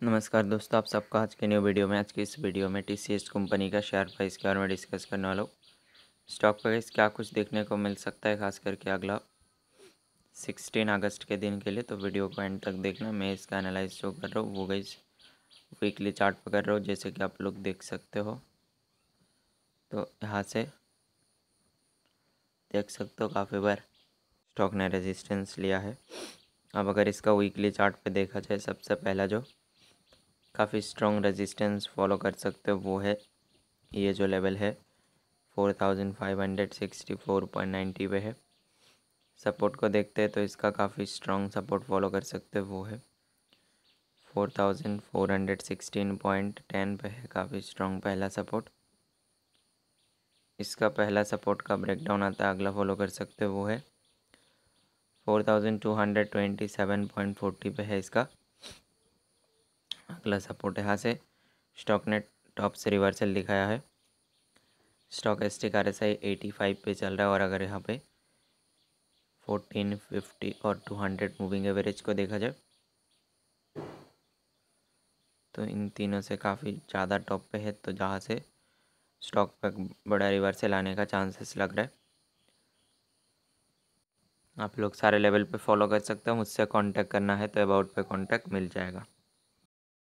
नमस्कार दोस्तों, आप सबका आज के न्यू वीडियो में, आज की इस वीडियो में टी कंपनी का शेयर प्राइस के बारे में डिस्कस करने वाला हूँ। स्टॉक प्राइस क्या कुछ देखने को मिल सकता है, खास करके अगला सिक्सटीन अगस्त के दिन के लिए। तो वीडियो को एंड तक देखना, मैं इसका एनालाइज शो कर रहा हूँ, वो गई वीकली चार्ट कर रहा हूँ, जैसे कि आप लोग देख सकते हो। तो यहाँ से देख सकते हो, काफ़ी बार स्टॉक ने रेजिस्टेंस लिया है। अब अगर इसका वीकली चार्ट पे देखा जाए, सबसे पहला जो काफ़ी स्ट्रॉन्ग रेजिस्टेंस फॉलो कर सकते हो, वो है। ये जो लेवल है four thousand five hundred sixty four point ninety पे है। सपोर्ट को देखते हैं तो इसका काफ़ी स्ट्रॉन्ग सपोर्ट फॉलो कर सकते हो, वो है। Four thousand four hundred sixteen point ten पे है, काफ़ी स्ट्रॉन्ग पहला सपोर्ट इसका पहला सपोर्ट का ब्रेकडाउन आता है, अगला फॉलो कर सकते हो, वो है। Four thousand two hundred twenty seven point forty पे है इसका। अगला सपोर्ट यहाँ से। स्टॉक ने टॉप से रिवर्सल दिखाया है। Stock S T car eighty five पे चल रहा है और अगर यहाँ पे फोर्टीन फिफ्टी और टू हंड्रेड मूविंग एवरेज को देखा जाए तो इन तीनों से काफ़ी ज़्यादा टॉप पे है तो जहाँ से स्टॉक पर बड़ा रिवर्सल आने का चांसेस लग रहा है। आप लोग सारे लेवल पे फॉलो कर सकते हो, मुझसे कांटेक्ट करना है तो अबाउट पे कांटेक्ट मिल जाएगा।